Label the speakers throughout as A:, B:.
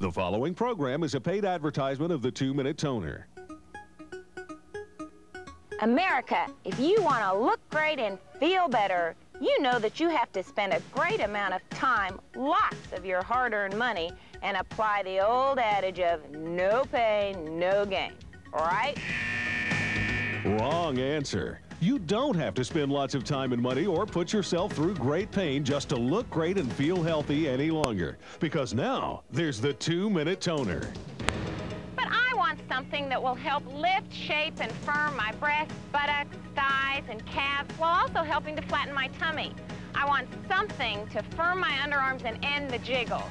A: The following program is a paid advertisement of the Two Minute Toner.
B: America, if you want to look great and feel better, you know that you have to spend a great amount of time, lots of your hard earned money, and apply the old adage of no pain, no gain. All right?
A: Wrong answer. You don't have to spend lots of time and money or put yourself through great pain just to look great and feel healthy any longer. Because now, there's the Two Minute Toner.
B: But I want something that will help lift, shape, and firm my breasts, buttocks, thighs, and calves while also helping to flatten my tummy. I want something to firm my underarms and end the jiggles.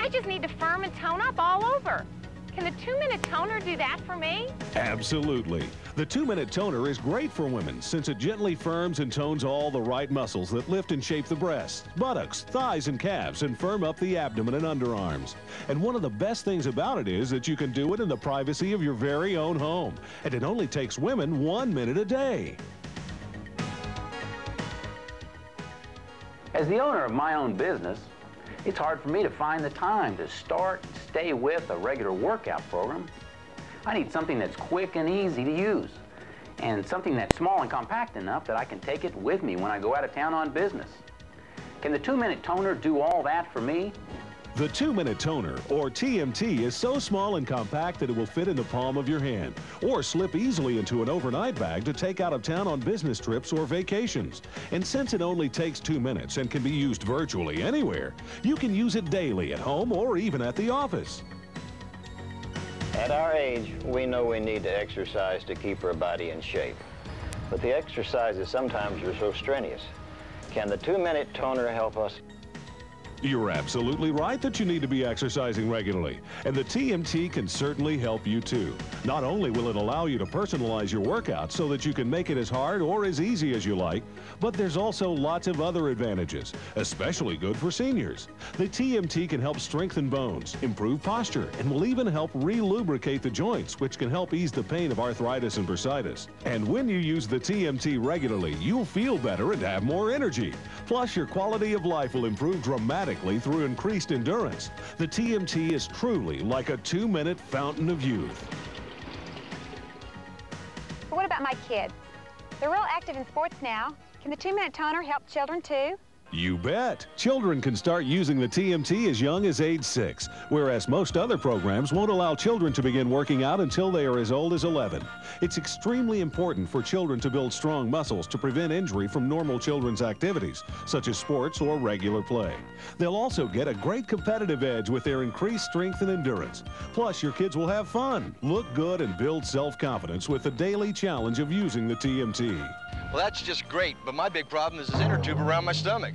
B: I just need to firm and tone up all over. Can the two-minute toner do that for me?
A: Absolutely. The two minute toner is great for women since it gently firms and tones all the right muscles that lift and shape the breasts, buttocks, thighs, and calves and firm up the abdomen and underarms. And one of the best things about it is that you can do it in the privacy of your very own home. And it only takes women one minute a day.
C: As the owner of my own business, it's hard for me to find the time to start and stay with a regular workout program. I need something that's quick and easy to use, and something that's small and compact enough that I can take it with me when I go out of town on business. Can the two-minute toner do all that for me?
A: The Two Minute Toner, or TMT, is so small and compact that it will fit in the palm of your hand, or slip easily into an overnight bag to take out of town on business trips or vacations. And since it only takes two minutes and can be used virtually anywhere, you can use it daily at home or even at the office.
D: At our age, we know we need to exercise to keep our body in shape. But the exercises sometimes are so strenuous. Can the two-minute toner help us?
A: You're absolutely right that you need to be exercising regularly, and the TMT can certainly help you too. Not only will it allow you to personalize your workout so that you can make it as hard or as easy as you like, but there's also lots of other advantages, especially good for seniors. The TMT can help strengthen bones, improve posture, and will even help re-lubricate the joints, which can help ease the pain of arthritis and bursitis. And when you use the TMT regularly, you'll feel better and have more energy. Plus, your quality of life will improve dramatically through increased endurance. The TMT is truly like a two-minute fountain of youth.
E: But what about my kids? They're real active in sports now. Can the two-minute toner help children too?
A: You bet. Children can start using the TMT as young as age 6, whereas most other programs won't allow children to begin working out until they are as old as 11. It's extremely important for children to build strong muscles to prevent injury from normal children's activities, such as sports or regular play. They'll also get a great competitive edge with their increased strength and endurance. Plus, your kids will have fun, look good, and build self-confidence with the daily challenge of using the TMT.
F: Well, that's just great, but my big problem is this inner tube around my stomach.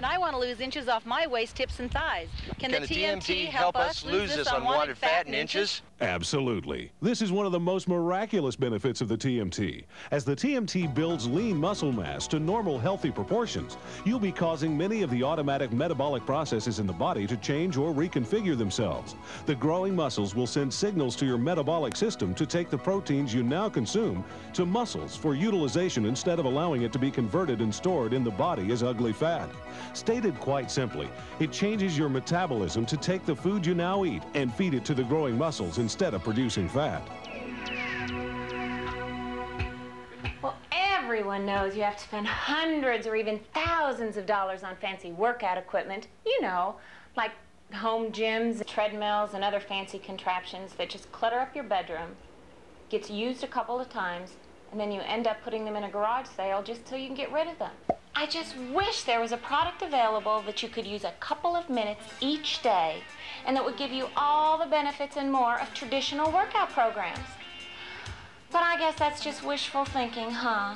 G: And I want to lose inches off my waist, hips, and thighs. Can,
F: Can the TMT help us lose this unwanted fat and inches?
A: Absolutely. This is one of the most miraculous benefits of the TMT. As the TMT builds lean muscle mass to normal healthy proportions, you'll be causing many of the automatic metabolic processes in the body to change or reconfigure themselves. The growing muscles will send signals to your metabolic system to take the proteins you now consume to muscles for utilization instead of allowing it to be converted and stored in the body as ugly fat. Stated quite simply, it changes your metabolism to take the food you now eat and feed it to the growing muscles instead of producing fat.
B: Well, everyone knows you have to spend hundreds or even thousands of dollars on fancy workout equipment. You know, like home gyms, treadmills, and other fancy contraptions that just clutter up your bedroom, gets used a couple of times, and then you end up putting them in a garage sale just so you can get rid of them. I just wish there was a product available that you could use a couple of minutes each day and that would give you all the benefits and more of traditional workout programs. But I guess that's just wishful thinking, huh?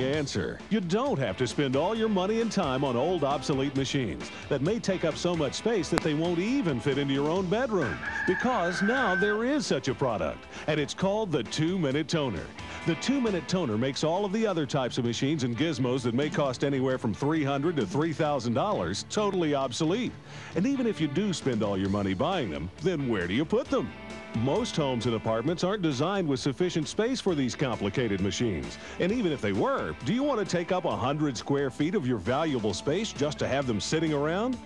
A: Wrong answer. You don't have to spend all your money and time on old obsolete machines that may take up so much space that they won't even fit into your own bedroom. Because now there is such a product, and it's called the Two Minute Toner. The Two Minute Toner makes all of the other types of machines and gizmos that may cost anywhere from $300 to $3,000 totally obsolete. And even if you do spend all your money buying them, then where do you put them? Most homes and apartments aren't designed with sufficient space for these complicated machines. And even if they were, do you want to take up 100 square feet of your valuable space just to have them sitting around?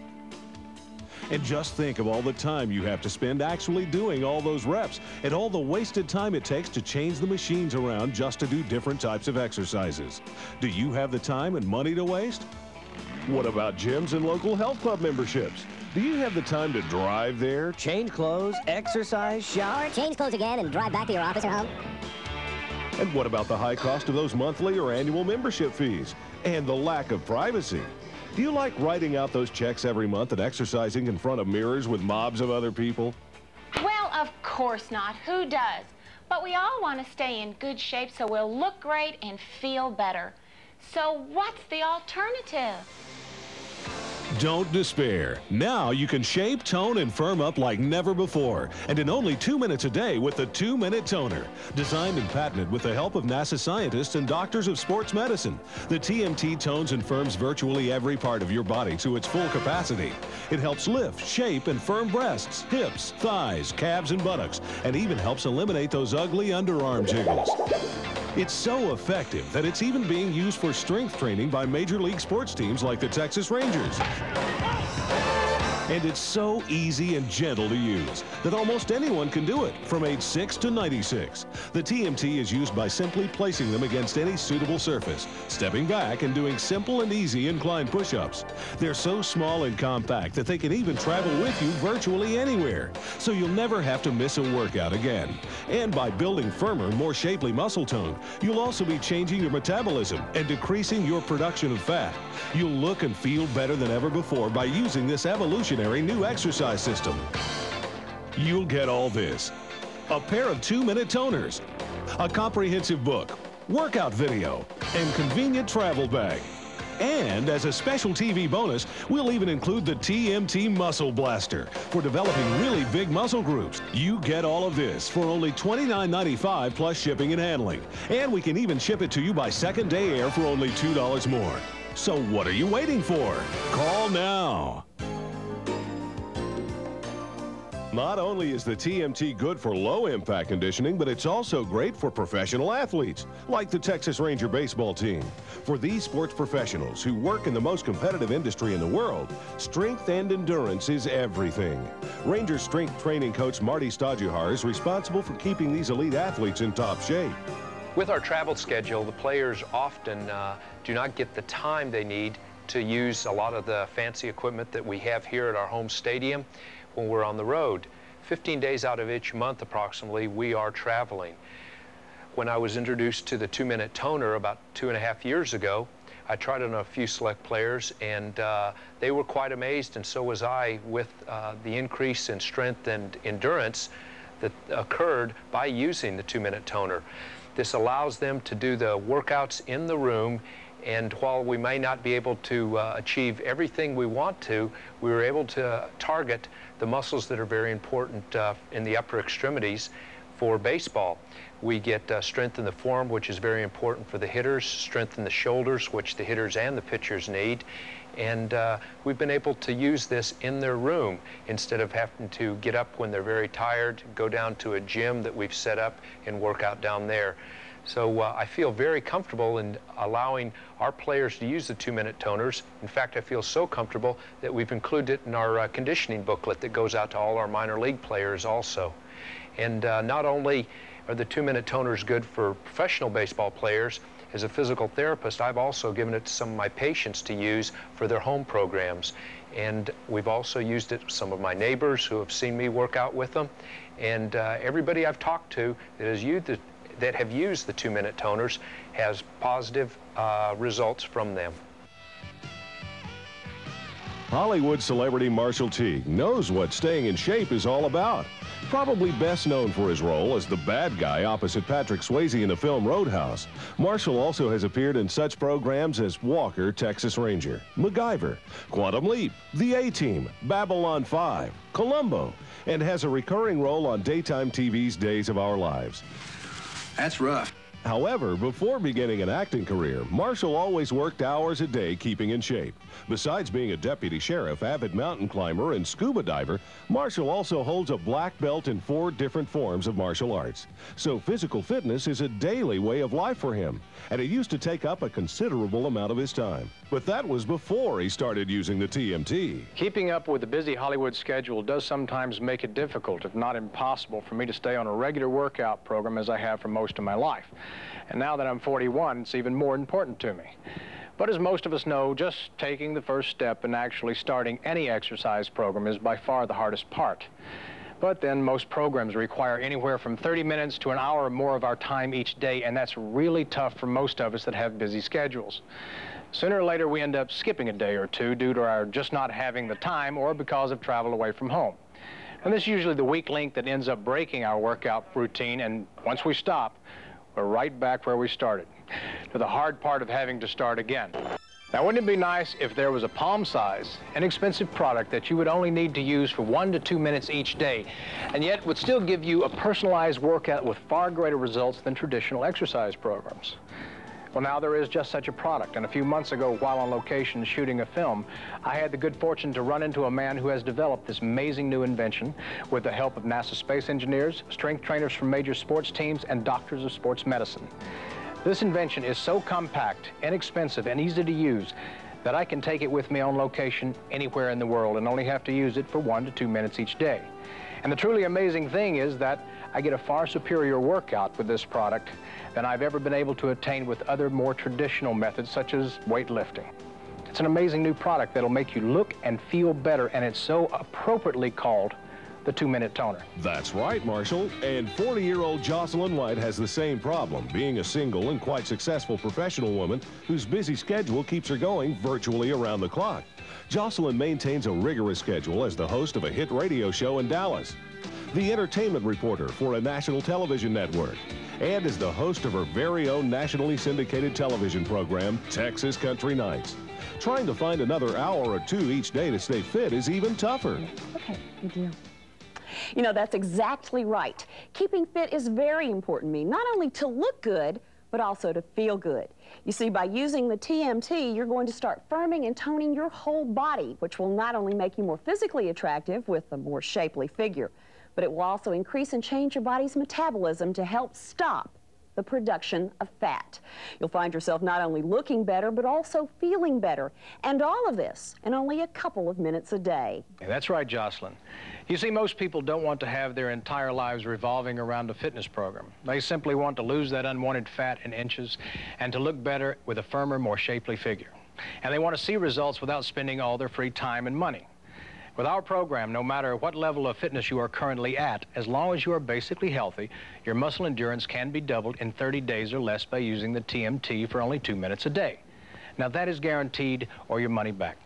A: And just think of all the time you have to spend actually doing all those reps and all the wasted time it takes to change the machines around just to do different types of exercises. Do you have the time and money to waste? What about gyms and local health club memberships? Do you have the time to drive there?
H: Change clothes, exercise, shower.
I: Change clothes again and drive back to your office or home.
A: And what about the high cost of those monthly or annual membership fees? And the lack of privacy? Do you like writing out those checks every month and exercising in front of mirrors with mobs of other people?
B: Well, of course not. Who does? But we all want to stay in good shape so we'll look great and feel better. So what's the alternative?
A: Don't despair. Now you can shape, tone, and firm up like never before. And in only two minutes a day with the Two Minute Toner. Designed and patented with the help of NASA scientists and doctors of sports medicine, the TMT tones and firms virtually every part of your body to its full capacity. It helps lift, shape, and firm breasts, hips, thighs, calves, and buttocks, and even helps eliminate those ugly underarm jiggles. It's so effective that it's even being used for strength training by major league sports teams like the Texas Rangers. And it's so easy and gentle to use that almost anyone can do it from age 6 to 96. The TMT is used by simply placing them against any suitable surface, stepping back and doing simple and easy incline push-ups. They're so small and compact that they can even travel with you virtually anywhere, so you'll never have to miss a workout again. And by building firmer, more shapely muscle tone, you'll also be changing your metabolism and decreasing your production of fat. You'll look and feel better than ever before by using this evolution revolutionary new exercise system. You'll get all this. A pair of two-minute toners, a comprehensive book, workout video, and convenient travel bag. And as a special TV bonus, we'll even include the TMT Muscle Blaster for developing really big muscle groups. You get all of this for only $29.95 plus shipping and handling. And we can even ship it to you by second day air for only $2 more. So what are you waiting for? Call now. Not only is the TMT good for low impact conditioning, but it's also great for professional athletes, like the Texas Ranger baseball team. For these sports professionals who work in the most competitive industry in the world, strength and endurance is everything. Ranger strength training coach Marty Stajuhar is responsible for keeping these elite athletes in top shape.
J: With our travel schedule, the players often uh, do not get the time they need to use a lot of the fancy equipment that we have here at our home stadium when we're on the road. 15 days out of each month approximately, we are traveling. When I was introduced to the two-minute toner about two and a half years ago, I tried it on a few select players, and uh, they were quite amazed, and so was I, with uh, the increase in strength and endurance that occurred by using the two-minute toner. This allows them to do the workouts in the room and while we may not be able to uh, achieve everything we want to, we were able to target the muscles that are very important uh, in the upper extremities for baseball. We get uh, strength in the form, which is very important for the hitters, strength in the shoulders, which the hitters and the pitchers need. And uh, we've been able to use this in their room instead of having to get up when they're very tired, go down to a gym that we've set up and work out down there. So uh, I feel very comfortable in allowing our players to use the two-minute toners. In fact, I feel so comfortable that we've included it in our uh, conditioning booklet that goes out to all our minor league players also. And uh, not only are the two-minute toners good for professional baseball players, as a physical therapist, I've also given it to some of my patients to use for their home programs. And we've also used it some of my neighbors who have seen me work out with them. And uh, everybody I've talked to that has used it, that have used the two-minute toners has positive uh, results from them.
A: Hollywood celebrity Marshall Teague knows what staying in shape is all about. Probably best known for his role as the bad guy opposite Patrick Swayze in the film Roadhouse, Marshall also has appeared in such programs as Walker, Texas Ranger, MacGyver, Quantum Leap, The A-Team, Babylon 5, Columbo, and has a recurring role on daytime TV's Days of Our Lives.
K: That's rough.
A: However, before beginning an acting career, Marshall always worked hours a day keeping in shape. Besides being a deputy sheriff, avid mountain climber, and scuba diver, Marshall also holds a black belt in four different forms of martial arts. So physical fitness is a daily way of life for him, and it used to take up a considerable amount of his time. But that was before he started using the TMT.
L: Keeping up with the busy Hollywood schedule does sometimes make it difficult, if not impossible, for me to stay on a regular workout program as I have for most of my life. And now that I'm 41, it's even more important to me. But as most of us know, just taking the first step and actually starting any exercise program is by far the hardest part. But then most programs require anywhere from 30 minutes to an hour or more of our time each day, and that's really tough for most of us that have busy schedules. Sooner or later, we end up skipping a day or two due to our just not having the time or because of travel away from home. And this is usually the weak link that ends up breaking our workout routine, and once we stop, we're right back where we started to the hard part of having to start again. Now, wouldn't it be nice if there was a palm size, inexpensive product that you would only need to use for one to two minutes each day, and yet would still give you a personalized workout with far greater results than traditional exercise programs? Well, now there is just such a product, and a few months ago, while on location shooting a film, I had the good fortune to run into a man who has developed this amazing new invention with the help of NASA space engineers, strength trainers from major sports teams, and doctors of sports medicine. This invention is so compact, inexpensive, and easy to use that I can take it with me on location anywhere in the world and only have to use it for one to two minutes each day. And the truly amazing thing is that I get a far superior workout with this product than I've ever been able to attain with other more traditional methods such as weightlifting. It's an amazing new product that'll make you look and feel better, and it's so appropriately called the two-minute toner.
A: That's right, Marshall. And 40-year-old Jocelyn White has the same problem, being a single and quite successful professional woman whose busy schedule keeps her going virtually around the clock. Jocelyn maintains a rigorous schedule as the host of a hit radio show in Dallas, the entertainment reporter for a national television network, and is the host of her very own nationally syndicated television program, Texas Country Nights. Trying to find another hour or two each day to stay fit is even tougher.
M: Okay, good deal. You know, that's exactly right. Keeping fit is very important to me, not only to look good, but also to feel good. You see, by using the TMT, you're going to start firming and toning your whole body, which will not only make you more physically attractive with a more shapely figure, but it will also increase and change your body's metabolism to help stop the production of fat. You'll find yourself not only looking better, but also feeling better. And all of this in only a couple of minutes a day.
L: Yeah, that's right, Jocelyn. You see, most people don't want to have their entire lives revolving around a fitness program. They simply want to lose that unwanted fat in inches and to look better with a firmer, more shapely figure. And they want to see results without spending all their free time and money. With our program, no matter what level of fitness you are currently at, as long as you are basically healthy, your muscle endurance can be doubled in 30 days or less by using the TMT for only two minutes a day. Now that is guaranteed or your money back.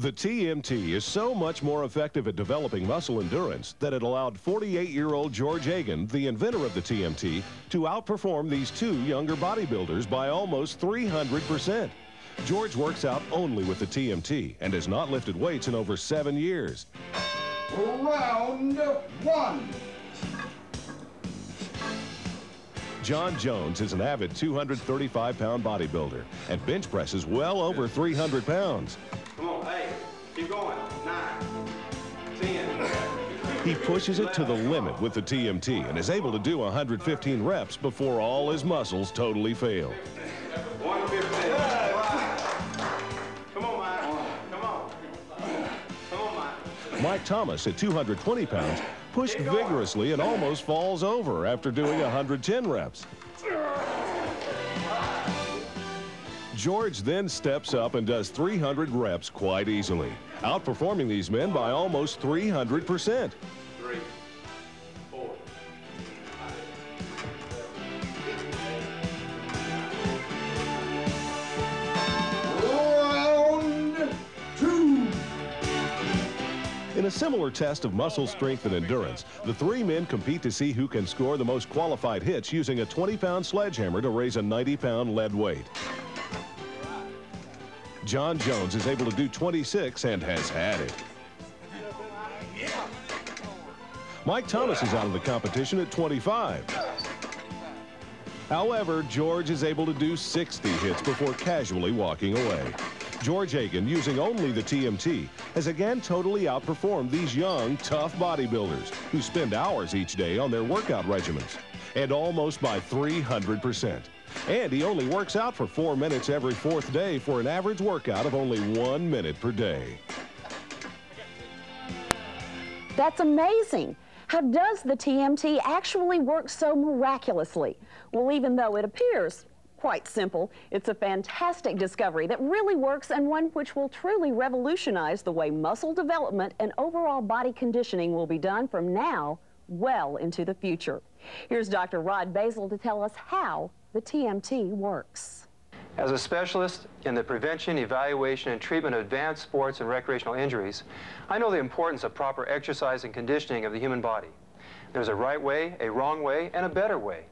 A: The TMT is so much more effective at developing muscle endurance that it allowed 48-year-old George Agan, the inventor of the TMT, to outperform these two younger bodybuilders by almost 300 percent. George works out only with the TMT and has not lifted weights in over seven years.
N: Round one.
A: John Jones is an avid 235-pound bodybuilder and bench presses well over 300 pounds.
N: Come on, hey, keep going. Nine, ten.
A: He pushes it to the limit with the TMT and is able to do 115 reps before all his muscles totally fail. Thomas at 220 pounds pushed vigorously and almost falls over after doing 110 reps. George then steps up and does 300 reps quite easily, outperforming these men by almost 300 percent. Similar test of muscle strength and endurance, the three men compete to see who can score the most qualified hits using a 20-pound sledgehammer to raise a 90-pound lead weight. John Jones is able to do 26 and has had it. Mike Thomas is out of the competition at 25. However, George is able to do 60 hits before casually walking away. George Agan, using only the TMT, has again totally outperformed these young, tough bodybuilders who spend hours each day on their workout regimens, and almost by 300%. And he only works out for four minutes every fourth day for an average workout of only one minute per day.
M: That's amazing. How does the TMT actually work so miraculously? Well, even though it appears quite simple, it's a fantastic discovery that really works and one which will truly revolutionize the way muscle development and overall body conditioning will be done from now well into the future. Here's Dr. Rod Basil to tell us how the TMT works.
O: As a specialist in the prevention, evaluation, and treatment of advanced sports and recreational injuries, I know the importance of proper exercise and conditioning of the human body. There's a right way, a wrong way, and a better way.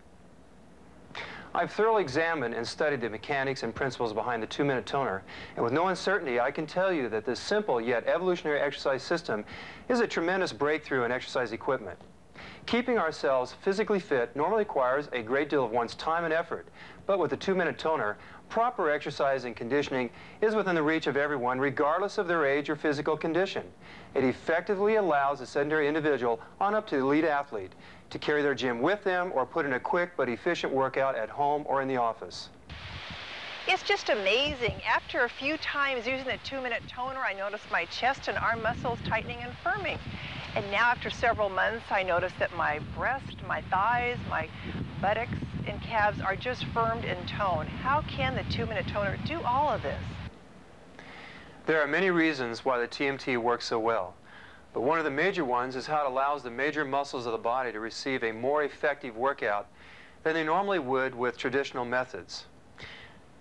O: I've thoroughly examined and studied the mechanics and principles behind the two-minute toner, and with no uncertainty, I can tell you that this simple yet evolutionary exercise system is a tremendous breakthrough in exercise equipment. Keeping ourselves physically fit normally requires a great deal of one's time and effort, but with the two-minute toner, proper exercise and conditioning is within the reach of everyone, regardless of their age or physical condition. It effectively allows a sedentary individual on up to the elite athlete to carry their gym with them or put in a quick but efficient workout at home or in the office.
P: It's just amazing. After a few times using the two-minute toner, I noticed my chest and arm muscles tightening and firming. And now after several months, I notice that my breast, my thighs, my buttocks and calves are just firmed in tone. How can the two-minute toner do all of this?
O: There are many reasons why the TMT works so well. But one of the major ones is how it allows the major muscles of the body to receive a more effective workout than they normally would with traditional methods.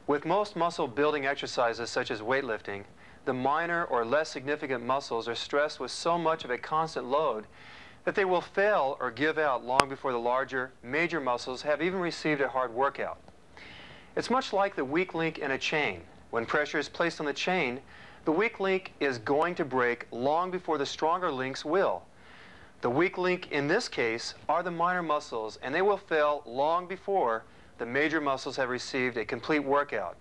O: With most muscle building exercises such as weightlifting, the minor or less significant muscles are stressed with so much of a constant load that they will fail or give out long before the larger, major muscles have even received a hard workout. It's much like the weak link in a chain. When pressure is placed on the chain, the weak link is going to break long before the stronger links will. The weak link in this case are the minor muscles, and they will fail long before the major muscles have received a complete workout.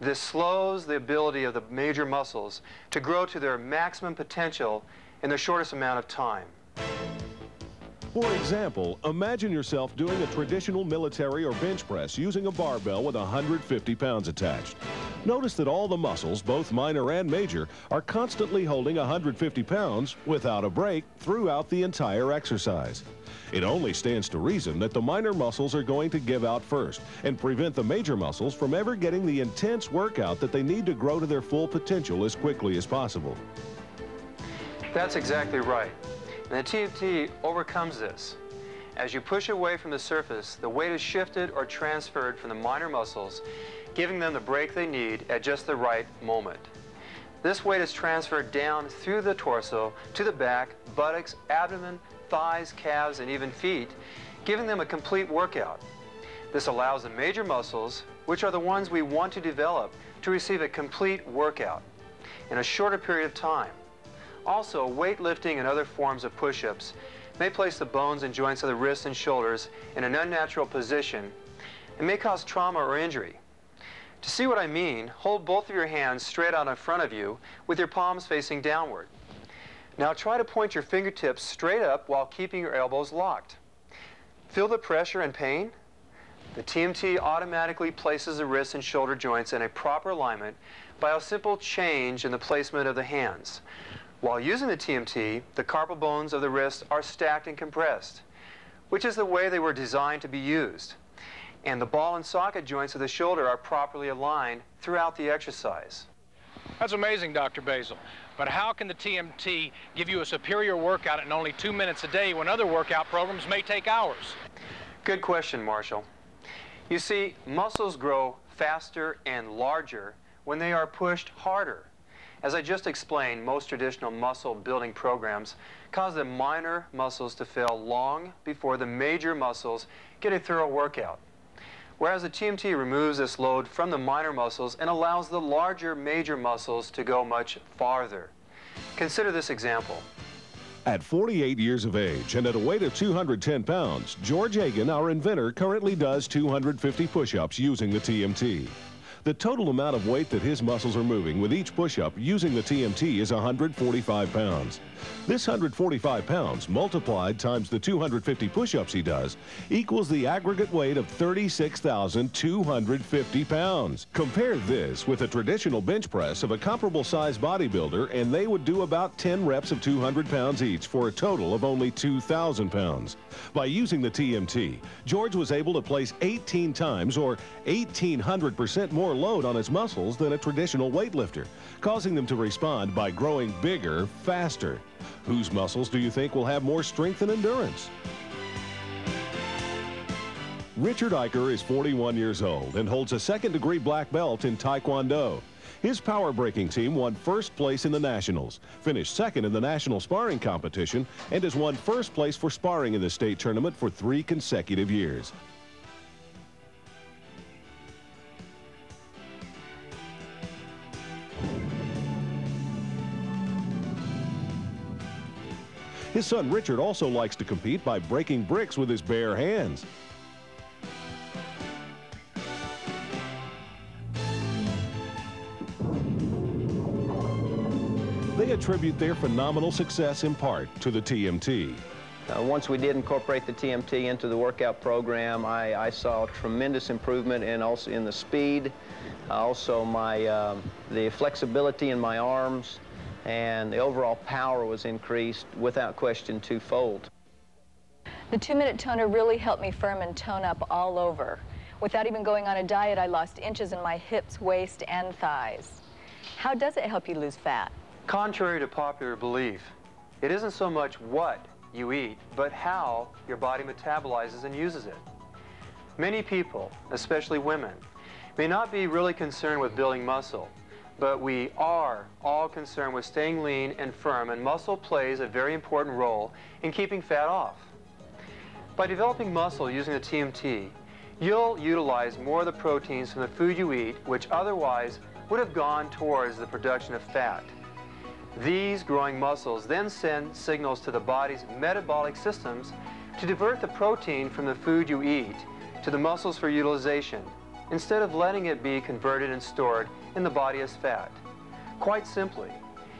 O: This slows the ability of the major muscles to grow to their maximum potential in the shortest amount of time.
A: For example, imagine yourself doing a traditional military or bench press using a barbell with 150 pounds attached. Notice that all the muscles, both minor and major, are constantly holding 150 pounds without a break throughout the entire exercise. It only stands to reason that the minor muscles are going to give out first and prevent the major muscles from ever getting the intense workout that they need to grow to their full potential as quickly as possible.
O: That's exactly right. And the TMT overcomes this. As you push away from the surface, the weight is shifted or transferred from the minor muscles, giving them the break they need at just the right moment. This weight is transferred down through the torso to the back, buttocks, abdomen, thighs, calves, and even feet, giving them a complete workout. This allows the major muscles, which are the ones we want to develop, to receive a complete workout in a shorter period of time. Also, weightlifting and other forms of push-ups may place the bones and joints of the wrists and shoulders in an unnatural position and may cause trauma or injury. To see what I mean, hold both of your hands straight out in front of you with your palms facing downward. Now try to point your fingertips straight up while keeping your elbows locked. Feel the pressure and pain? The TMT automatically places the wrist and shoulder joints in a proper alignment by a simple change in the placement of the hands. While using the TMT, the carpal bones of the wrist are stacked and compressed, which is the way they were designed to be used. And the ball and socket joints of the shoulder are properly aligned throughout the exercise.
Q: That's amazing, Dr. Basil. But how can the TMT give you a superior workout in only two minutes a day when other workout programs may take hours?
O: Good question, Marshall. You see, muscles grow faster and larger when they are pushed harder. As I just explained, most traditional muscle building programs cause the minor muscles to fail long before the major muscles get a thorough workout. Whereas the TMT removes this load from the minor muscles and allows the larger major muscles to go much farther. Consider this example.
A: At 48 years of age and at a weight of 210 pounds, George Hagan, our inventor, currently does 250 push-ups using the TMT. The total amount of weight that his muscles are moving with each push-up using the TMT is 145 pounds. This 145 pounds multiplied times the 250 push-ups he does equals the aggregate weight of 36,250 pounds. Compare this with a traditional bench press of a comparable size bodybuilder and they would do about 10 reps of 200 pounds each for a total of only 2,000 pounds. By using the TMT, George was able to place 18 times or 1,800% more load on his muscles than a traditional weightlifter, causing them to respond by growing bigger faster. Whose muscles do you think will have more strength and endurance? Richard Eicher is 41 years old and holds a second degree black belt in Taekwondo. His power breaking team won first place in the Nationals, finished second in the national sparring competition, and has won first place for sparring in the state tournament for three consecutive years. His son Richard also likes to compete by breaking bricks with his bare hands. They attribute their phenomenal success in part to the TMT.
H: Uh, once we did incorporate the TMT into the workout program, I, I saw tremendous improvement in also in the speed, uh, also my um, the flexibility in my arms, and the overall power was increased without question twofold.
R: The two-minute toner really helped me firm and tone up all over. Without even going on a diet, I lost inches in my hips, waist, and thighs. How does it help you lose fat?
O: Contrary to popular belief, it isn't so much what you eat, but how your body metabolizes and uses it. Many people, especially women, may not be really concerned with building muscle, but we are all concerned with staying lean and firm, and muscle plays a very important role in keeping fat off. By developing muscle using the TMT, you'll utilize more of the proteins from the food you eat, which otherwise would have gone towards the production of fat. These growing muscles then send signals to the body's metabolic systems to divert the protein from the food you eat to the muscles for utilization, instead of letting it be converted and stored in the body as fat. Quite simply,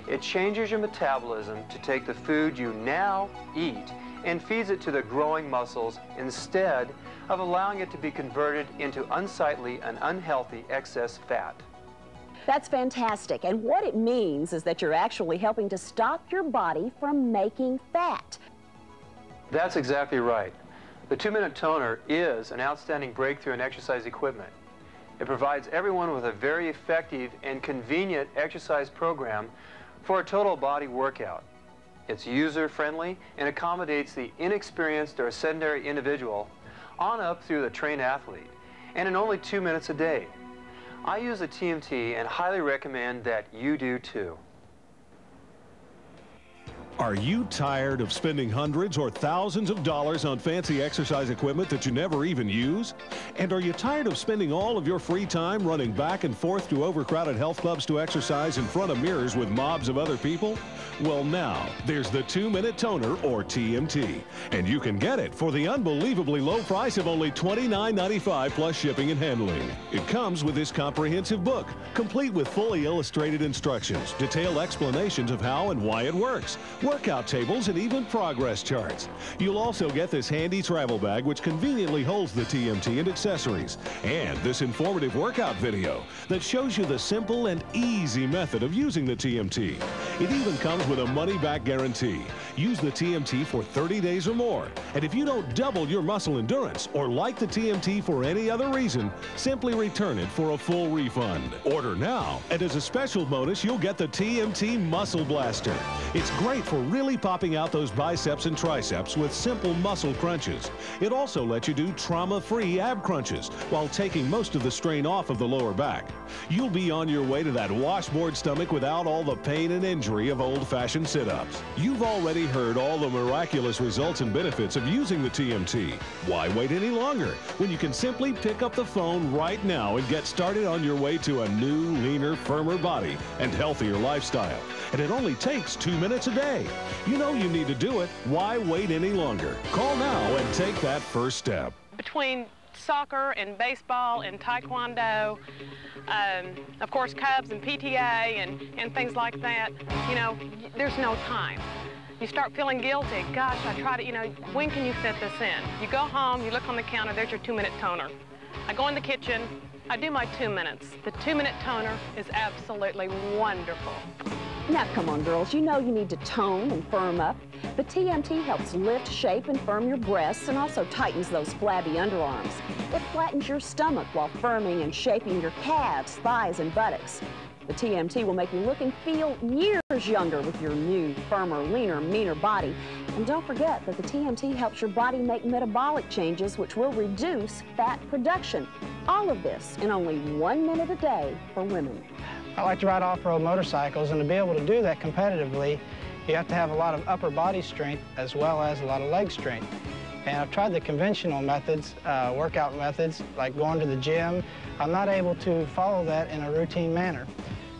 O: it changes your metabolism to take the food you now eat and feeds it to the growing muscles instead of allowing it to be converted into unsightly and unhealthy excess fat.
M: That's fantastic. And what it means is that you're actually helping to stop your body from making fat.
O: That's exactly right. The two-minute toner is an outstanding breakthrough in exercise equipment. It provides everyone with a very effective and convenient exercise program for a total body workout. It's user-friendly and accommodates the inexperienced or sedentary individual on up through the trained athlete, and in only two minutes a day. I use a TMT and highly recommend that you do too.
A: Are you tired of spending hundreds or thousands of dollars on fancy exercise equipment that you never even use? And are you tired of spending all of your free time running back and forth to overcrowded health clubs to exercise in front of mirrors with mobs of other people? Well, now, there's the two-minute toner, or TMT, and you can get it for the unbelievably low price of only $29.95 plus shipping and handling. It comes with this comprehensive book, complete with fully illustrated instructions, detailed explanations of how and why it works, workout tables, and even progress charts. You'll also get this handy travel bag, which conveniently holds the TMT and accessories, and this informative workout video that shows you the simple and easy method of using the TMT. It even comes with a money-back guarantee. Use the TMT for 30 days or more, and if you don't double your muscle endurance or like the TMT for any other reason, simply return it for a full refund. Order now, and as a special bonus, you'll get the TMT Muscle Blaster. It's great for really popping out those biceps and triceps with simple muscle crunches. It also lets you do trauma-free ab crunches while taking most of the strain off of the lower back. You'll be on your way to that washboard stomach without all the pain and injury of old-fashioned sit-ups. You've already heard all the miraculous results and benefits of using the TMT. Why wait any longer when you can simply pick up the phone right now and get started on your way to a new, leaner, firmer body and healthier lifestyle? And it only takes two minutes a day. You know you need to do it. Why wait any longer? Call now and take that first step.
P: Between
S: soccer and baseball and taekwondo, um, of course Cubs and PTA and, and things like that, you know, there's no time. You start feeling guilty. Gosh, I try to, you know, when can you fit this in? You go home, you look on the counter, there's your two-minute toner. I go in the kitchen, I do my two minutes. The two-minute toner is absolutely wonderful.
M: Now, come on, girls. You know you need to tone and firm up. The TMT helps lift, shape, and firm your breasts and also tightens those flabby underarms. It flattens your stomach while firming and shaping your calves, thighs, and buttocks. The TMT will make you look and feel years younger with your new, firmer, leaner, meaner body. And don't forget that the TMT helps your body make metabolic changes which will reduce fat production. All of this in only one minute a day for women.
T: I like to ride off-road motorcycles, and to be able to do that competitively, you have to have a lot of upper body strength as well as a lot of leg strength. And I've tried the conventional methods, uh, workout methods, like going to the gym. I'm not able to follow that in a routine manner.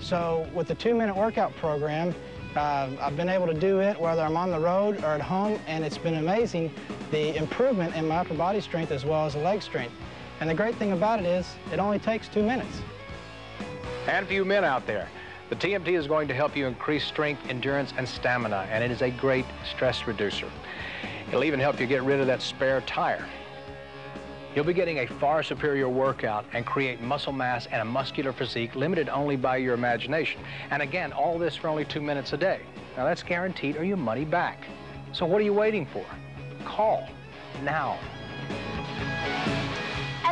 T: So with the two-minute workout program, uh, I've been able to do it whether I'm on the road or at home, and it's been amazing, the improvement in my upper body strength as well as the leg strength. And the great thing about it is, it only takes two minutes.
L: And for you men out there, the TMT is going to help you increase strength, endurance, and stamina, and it is a great stress reducer. It'll even help you get rid of that spare tire. You'll be getting a far superior workout and create muscle mass and a muscular physique limited only by your imagination. And again, all this for only two minutes a day. Now that's guaranteed or your money back. So what are you waiting for? Call now.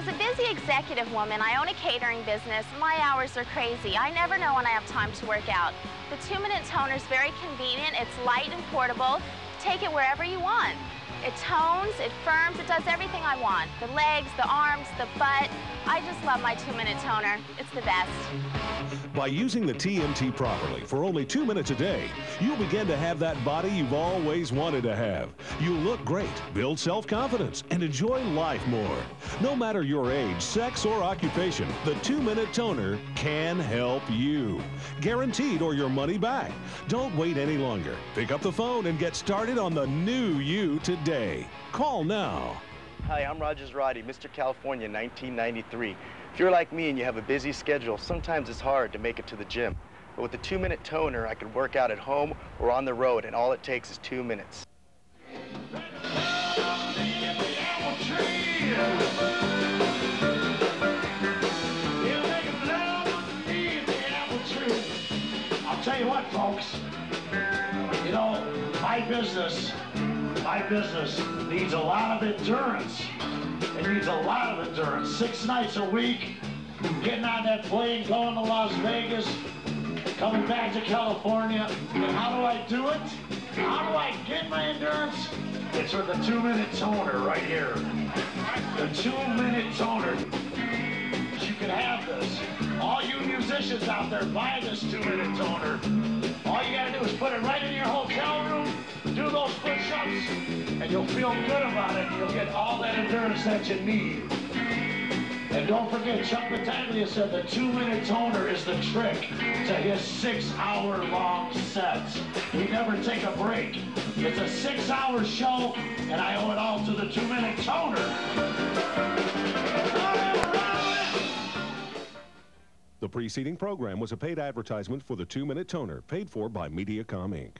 U: As a busy executive woman, I own a catering business. My hours are crazy. I never know when I have time to work out. The two-minute toner is very convenient. It's light and portable. Take it wherever you want. It tones, it firms, it does everything I want. The legs, the arms, the butt. I just love my two-minute toner. It's the best.
A: By using the TMT properly for only two minutes a day, you'll begin to have that body you've always wanted to have. You'll look great, build self-confidence, and enjoy life more. No matter your age, sex, or occupation, the two-minute toner can help you. Guaranteed or your money back. Don't wait any longer. Pick up the phone and get started on the new you today. Call now.
V: Hi, I'm Rogers Roddy, Mr. California 1993. If you're like me and you have a busy schedule, sometimes it's hard to make it to the gym. But with the two-minute toner, I can work out at home or on the road, and all it takes is two minutes.
W: I'll tell you what, folks. You know, my business, my business needs a lot of endurance. It needs a lot of endurance. Six nights a week, getting on that plane, going to Las Vegas, coming back to California. And how do I do it? How do I get my endurance? It's with the two-minute toner right here. The two-minute toner. Can have this. All you musicians out there, buy this two-minute toner. All you gotta do is put it right in your hotel room, do those push-ups, and you'll feel good about it. You'll get all that endurance that you need. And don't forget, Chuck Battaglia said the two-minute toner is the trick to his six-hour-long sets. We never take a break. It's a six-hour show, and I owe it all to the two-minute toner.
A: The preceding program was a paid advertisement for the two-minute toner paid for by Mediacom Inc.